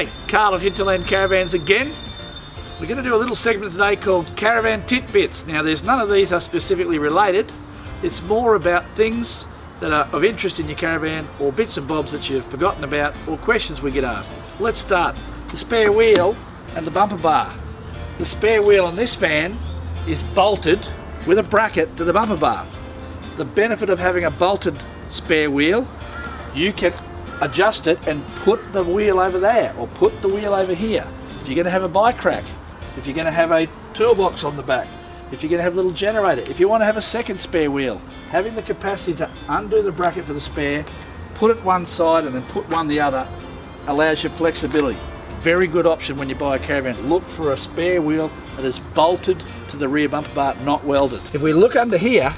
G'day, Karl at Hinterland Caravans again. We're going to do a little segment today called Caravan Titbits. Now there's none of these are specifically related. It's more about things that are of interest in your caravan or bits and bobs that you've forgotten about or questions we get asked. Let's start. The spare wheel and the bumper bar. The spare wheel on this van is bolted with a bracket to the bumper bar. The benefit of having a bolted spare wheel, you can adjust it and put the wheel over there or put the wheel over here. If you're going to have a bike rack, if you're going to have a toolbox on the back, if you're going to have a little generator, if you want to have a second spare wheel, having the capacity to undo the bracket for the spare, put it one side and then put one the other allows you flexibility. Very good option when you buy a caravan. Look for a spare wheel that is bolted to the rear bumper bar, not welded. If we look under here,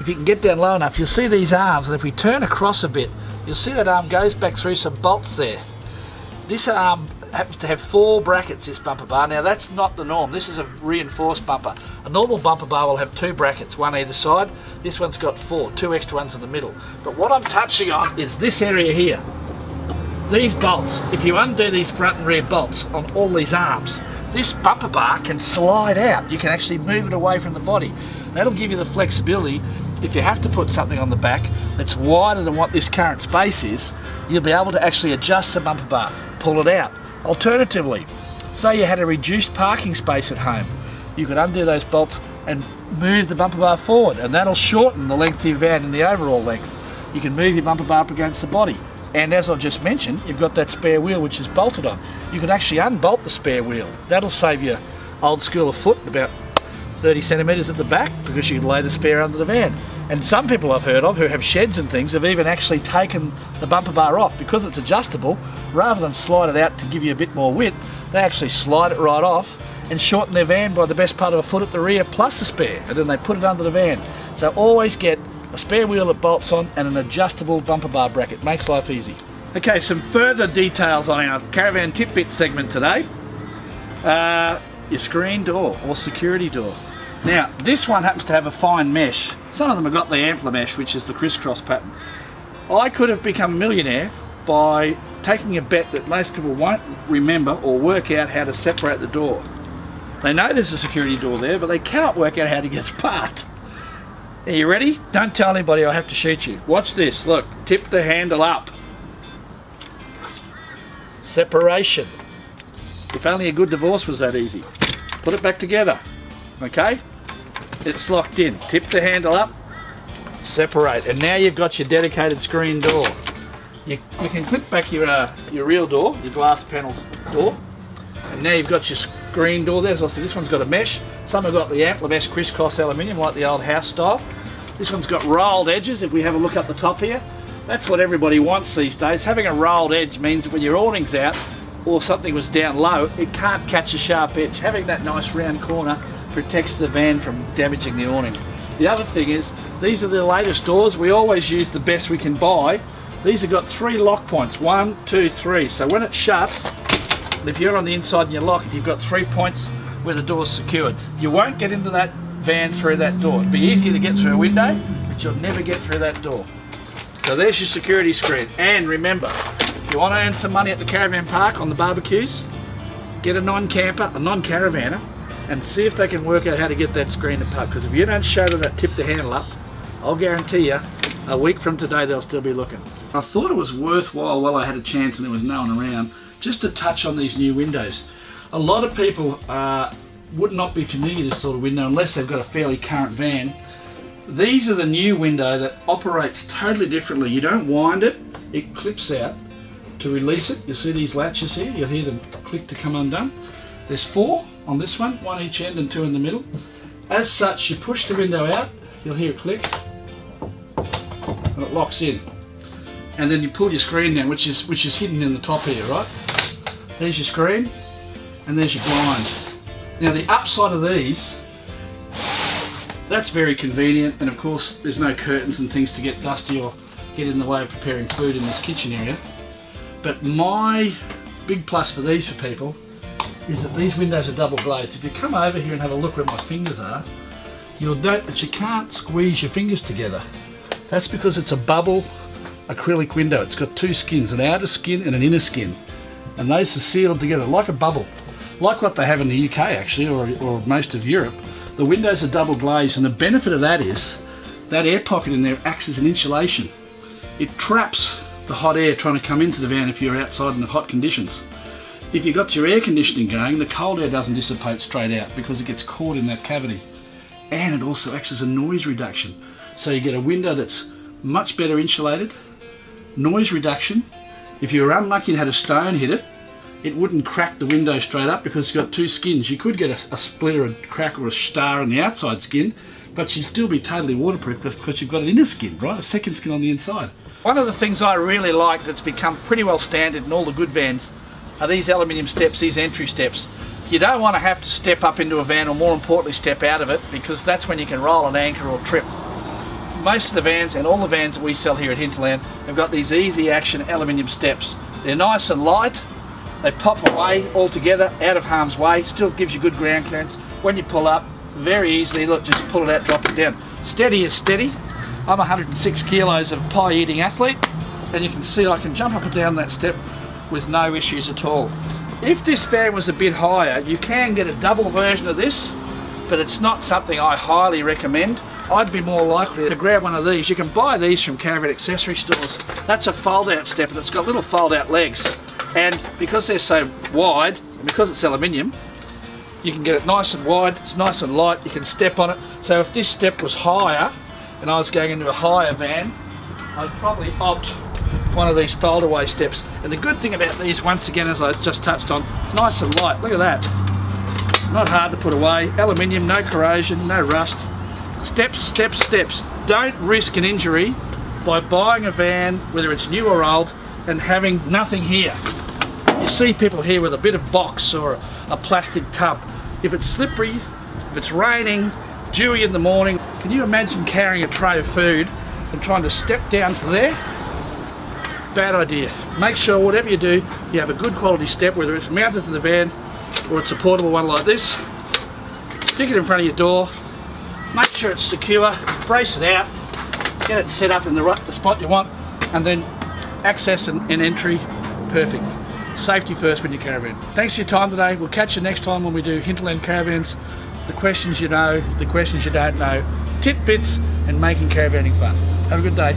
if you can get down low enough, you'll see these arms and if we turn across a bit, you'll see that arm goes back through some bolts there. This arm happens to have four brackets, this bumper bar. Now that's not the norm. This is a reinforced bumper. A normal bumper bar will have two brackets, one either side. This one's got four, two extra ones in the middle. But what I'm touching on is this area here. These bolts, if you undo these front and rear bolts on all these arms, this bumper bar can slide out. You can actually move it away from the body. That'll give you the flexibility if you have to put something on the back that's wider than what this current space is, you'll be able to actually adjust the bumper bar, pull it out. Alternatively, say you had a reduced parking space at home, you could undo those bolts and move the bumper bar forward and that'll shorten the length of your van and the overall length. You can move your bumper bar up against the body. And as I've just mentioned, you've got that spare wheel which is bolted on. You can actually unbolt the spare wheel. That'll save you old school of foot about 30 centimetres at the back because you can lay the spare under the van. And some people I've heard of who have sheds and things have even actually taken the bumper bar off because it's adjustable. Rather than slide it out to give you a bit more width, they actually slide it right off and shorten their van by the best part of a foot at the rear plus the spare and then they put it under the van. So always get a spare wheel that bolts on and an adjustable bumper bar bracket. Makes life easy. Okay, some further details on our caravan tip bit segment today. Uh, your screen door or security door. Now, this one happens to have a fine mesh. Some of them have got the Amplimesh, which is the crisscross pattern. I could have become a millionaire by taking a bet that most people won't remember or work out how to separate the door. They know there's a security door there, but they cannot work out how to get it apart. Are you ready? Don't tell anybody I have to shoot you. Watch this, look, tip the handle up. Separation. If only a good divorce was that easy. Put it back together, okay? It's locked in. Tip the handle up, separate, and now you've got your dedicated screen door. You, you can clip back your, uh, your real door, your glass panel door, and now you've got your screen door there. As I said, this one's got a mesh. Some have got the Amplimesh crisscross aluminium, like the old house style. This one's got rolled edges, if we have a look up the top here. That's what everybody wants these days. Having a rolled edge means that when your awning's out, or something was down low, it can't catch a sharp edge. Having that nice round corner protects the van from damaging the awning. The other thing is, these are the latest doors. We always use the best we can buy. These have got three lock points, one, two, three. So when it shuts, if you're on the inside and you lock it, you've got three points where the door's secured. You won't get into that van through that door. It'd be easier to get through a window, but you'll never get through that door. So there's your security screen. And remember, if you want to earn some money at the caravan park on the barbecues, get a non-camper, a non-caravanner, and see if they can work out how to get that screen apart. Because if you don't show them that tip the handle up, I'll guarantee you, a week from today they'll still be looking. I thought it was worthwhile while I had a chance and there was no one around, just to touch on these new windows. A lot of people uh, would not be familiar with this sort of window unless they've got a fairly current van. These are the new window that operates totally differently. You don't wind it, it clips out to release it, you see these latches here, you'll hear them click to come undone. There's four on this one, one each end and two in the middle. As such, you push the window out, you'll hear a click, and it locks in. And then you pull your screen down, which is which is hidden in the top here, right? There's your screen, and there's your blind. Now the upside of these, that's very convenient, and of course there's no curtains and things to get dusty or get in the way of preparing food in this kitchen area. But my big plus for these for people is that these windows are double glazed. If you come over here and have a look where my fingers are, you'll note that you can't squeeze your fingers together. That's because it's a bubble acrylic window. It's got two skins, an outer skin and an inner skin. and those are sealed together like a bubble, like what they have in the UK actually, or, or most of Europe. The windows are double glazed, and the benefit of that is that air pocket in there acts as an insulation. It traps the hot air trying to come into the van if you're outside in the hot conditions. If you've got your air conditioning going, the cold air doesn't dissipate straight out because it gets caught in that cavity. And it also acts as a noise reduction. So you get a window that's much better insulated, noise reduction. If you were unlucky and had a stone hit it, it wouldn't crack the window straight up because it's got two skins. You could get a, a a crack or a star on the outside skin, but you'd still be totally waterproof because you've got an inner skin, right? A second skin on the inside. One of the things I really like that's become pretty well standard in all the good vans are these aluminium steps, these entry steps. You don't want to have to step up into a van or more importantly step out of it because that's when you can roll an anchor or trip. Most of the vans and all the vans that we sell here at Hinterland have got these easy action aluminium steps. They're nice and light, they pop away altogether out of harm's way, still gives you good ground clearance. When you pull up, very easily, look, just pull it out, drop it down. Steady is steady. I'm 106 kilos of pie eating athlete and you can see I can jump up and down that step with no issues at all. If this fan was a bit higher, you can get a double version of this, but it's not something I highly recommend. I'd be more likely to grab one of these. You can buy these from caravan accessory stores. That's a fold out step and it's got little fold out legs. And because they're so wide, and because it's aluminium, you can get it nice and wide, it's nice and light, you can step on it. So if this step was higher, and I was going into a higher van, I'd probably opt one of these fold away steps. And the good thing about these, once again, as I just touched on, nice and light. Look at that. Not hard to put away. Aluminium, no corrosion, no rust. Steps, steps, steps. Don't risk an injury by buying a van, whether it's new or old, and having nothing here. You see people here with a bit of box or a plastic tub. If it's slippery, if it's raining, dewy in the morning, can you imagine carrying a tray of food and trying to step down to there? Bad idea. Make sure whatever you do, you have a good quality step, whether it's mounted to the van or it's a portable one like this. Stick it in front of your door, make sure it's secure, brace it out, get it set up in the right the spot you want, and then access and, and entry, perfect. Safety first when you caravan. Thanks for your time today. We'll catch you next time when we do Hinterland Caravans. The questions you know, the questions you don't know, tidbits, and making caravanning fun. Have a good day.